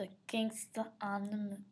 against the on the moon.